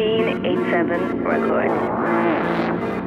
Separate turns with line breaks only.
1987 record.